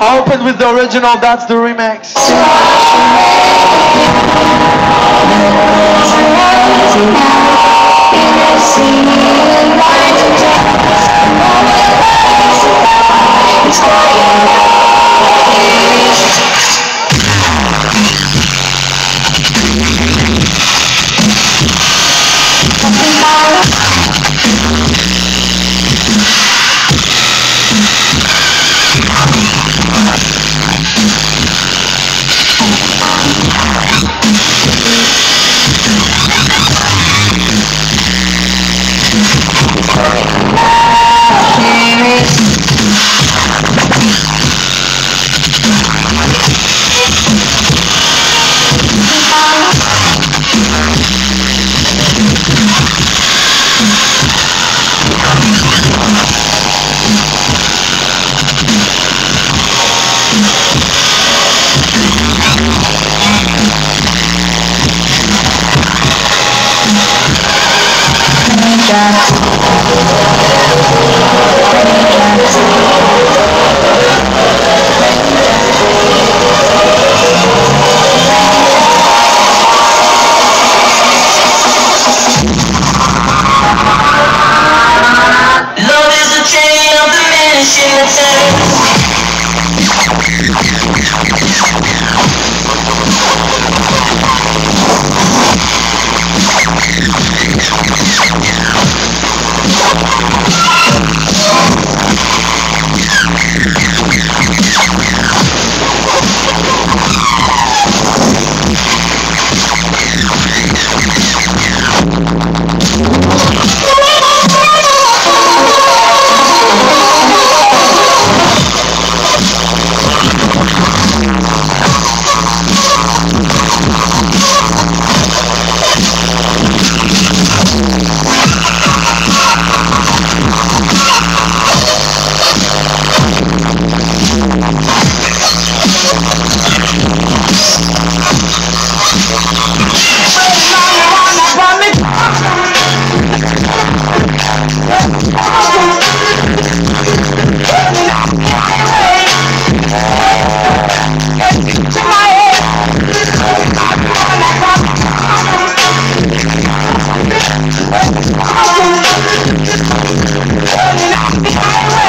I opened with the original, that's the remix. Love is I'm